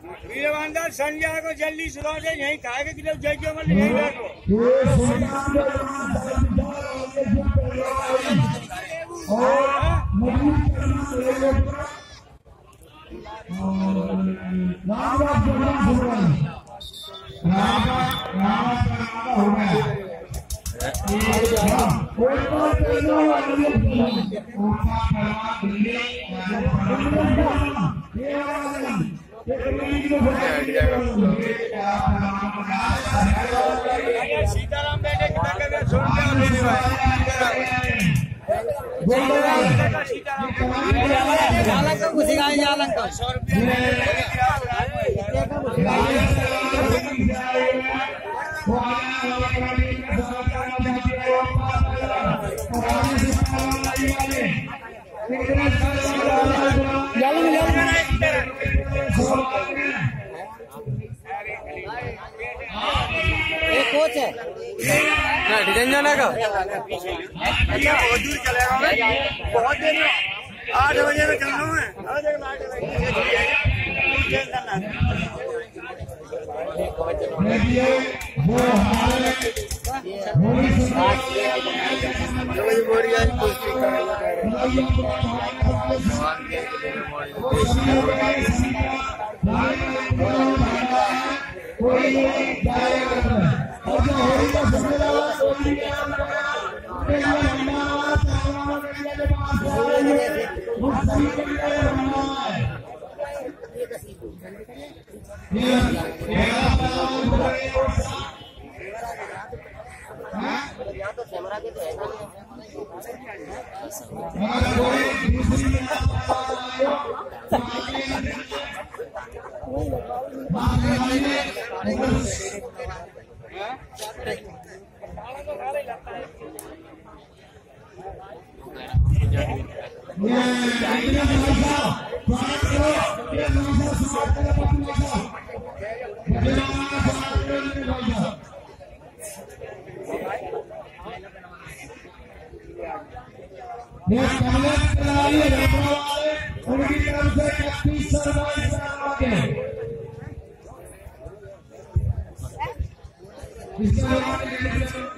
संजय को जल्दी सुधा से यहीं खाए के किलो जय जो मतलब यहीं राम राम सीताराम की और लेने भाई सीताराम को सौ रुपया। डिज़ाइन जाना का? अच्छा बहुत दूर आठ बजे में चल रहा हूँ मैं। आठ बजे में आठ बजे टेंशन ना ये पहले खिलाड़ी हैदराबाद उनकी तरफ़ से इकतीस सरदार आगे इसके बाद ये कुश्ती खेलेगा ये दोनों के आगे पहलवान है। ये हमारे छोटे छोटे पहलवान आगे बड़े पहलवान बहुत आते हैं और बड़े पहलवान ने अपने पहलवान हाथ के ज़रिए हाथ को दोनों बना रहे हैं सुल्तान पहलवान चाल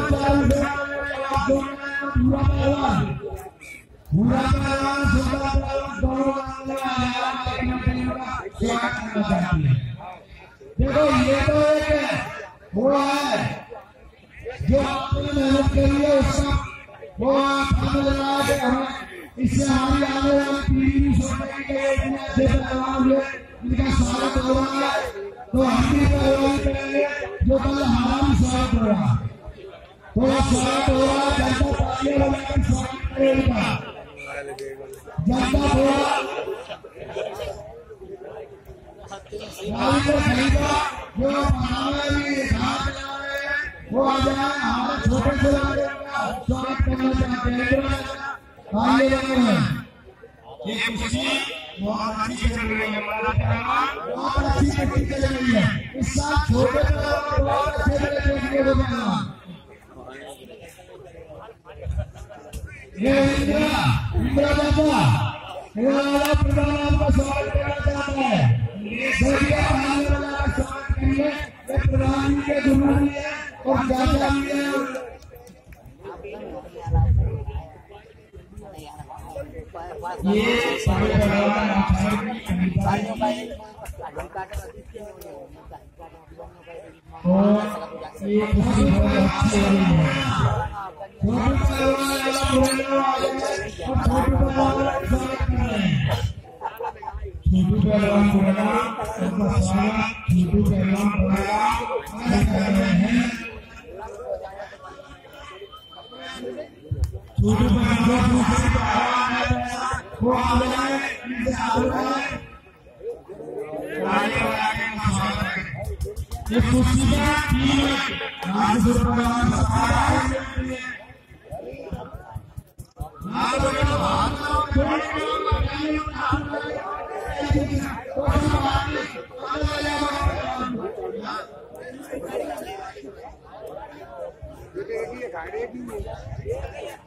स्वागत करना चाहती है देखो ये तो एक वो है जो आपने मेहनत करी है उसका वो आप हमें लगा के हमें इससे हमारी आने वाली पीढ़ी भी सोचेगी इतने अच्छे पहलवान हुए इनका स्वागत हो रहा है तो हम भी पहलवान करेंगे जो कल हमारा स्वागत हो रहा है तो स्वागत हो रहा है जनता पार्टी वाले स्वागत करेगा छोटे ये खुशी बहुत अच्छी चल रही है बहुत अच्छी कट्टी चल रही है इस साल छोटे बहुत अच्छे ये इंदिरा इंदिरा बाबा प्रधान आपका ये सारे पहलवान आप सारे की कविता और ये खुशी बहुत अच्छी हो रही है छोटे पहलवान अलग होने वाले हैं और छोटे पहलवान का स्वागत कर रहे हैं। छोटू पहलवान बोला उनका स्वागत छोटू पहलवान बोला आज कर रहे हैं छोटू पहलवान दूसरे पहलवान है वो आ जाए इनसे आगे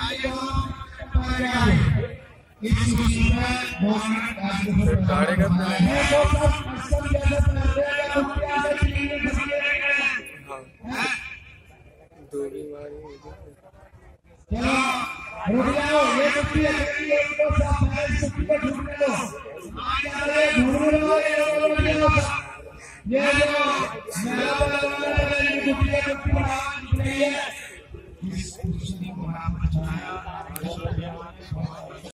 माता चलो रुक जाओ ये कुर्सी है ये इनको सब पहले कुर्सी पे ढूँढने दो आ जा रहे ये लोग जाओ ये जो वाला वाला ये कुर्सी है पर आवाज़ निकल रही है